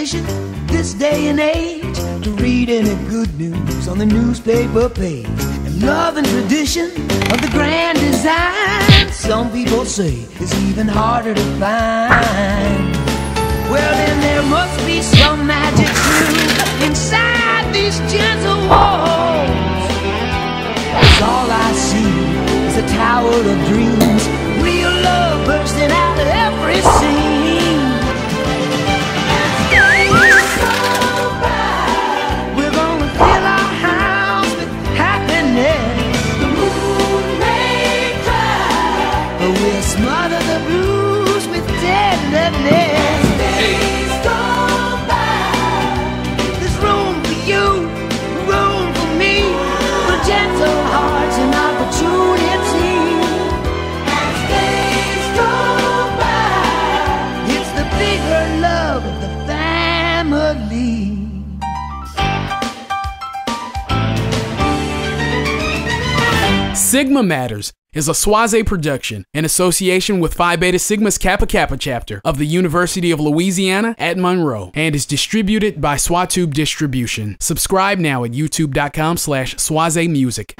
tradition this day and age to read any good news on the newspaper page. And love and tradition of the grand design, some people say is even harder to find. Well, then there must be some magic too inside these gentle walls. Smother the blues with tenderness. Days go by. There's room for you, room for me, for gentle hearts and opportunity. As days go by, it's the bigger love of the family. Sigma Matters is a Swahzay production in association with Phi Beta Sigma's Kappa Kappa chapter of the University of Louisiana at Monroe and is distributed by Swatube Distribution. Subscribe now at youtube.com slash music.